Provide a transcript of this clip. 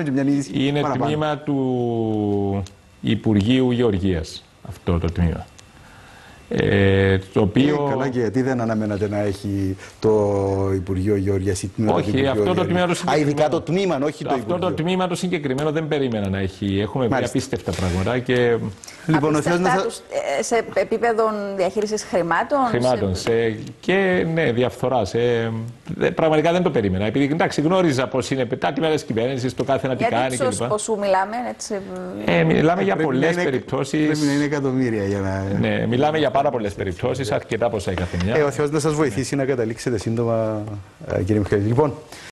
και μια είδηση Είναι παραπάνω. τμήμα του Υπουργείου Γεωργίας αυτό το τμήμα. Ε, το Ε, οποίο... καλά και γιατί δεν αναμένατε να έχει το Υπουργείο Γεωργίας ή τμήμα Όχι, του Υπουργείου αυτό το Γεωργίας; τμήμα το Α, συγκεκριμένο. ειδικά το τμήμα, όχι το αυτό το Υπουργείο. τμήμα το συγκεκριμένο δεν περίμενα να έχει. Έχουμε βρει Μάλιστα. απίστευτα πράγματα και Λοιπόν, ο Θεός να Απίστευτά σα... τους, ε, σε επίπεδο διαχείρισης χρημάτων. χρημάτων. σε- Σε, και ναι, διαφθορά. Σε, δε- πραγματικά δεν το περίμενα. Επειδή εντάξει, γνώριζα πώς είναι τα τμήματα τη κυβέρνηση, το κάθε να τι Γιατί κάνει ύψος κλπ. ποσού μιλάμε, έτσι. Ε, μιλάμε για Πρέπει να πολλές είναι- περιπτώσεις. Πρέπει να είναι εκατομμύρια για να... Ναι, μιλάμε για πάρα πολλές περιπτώσεις, αρκετά ποσά η καθεμιά. Ε, ο Θεός να σας βοηθήσει να καταλήξετε σύντομα, ε, κύριε Μιχαήλ. Λοιπόν,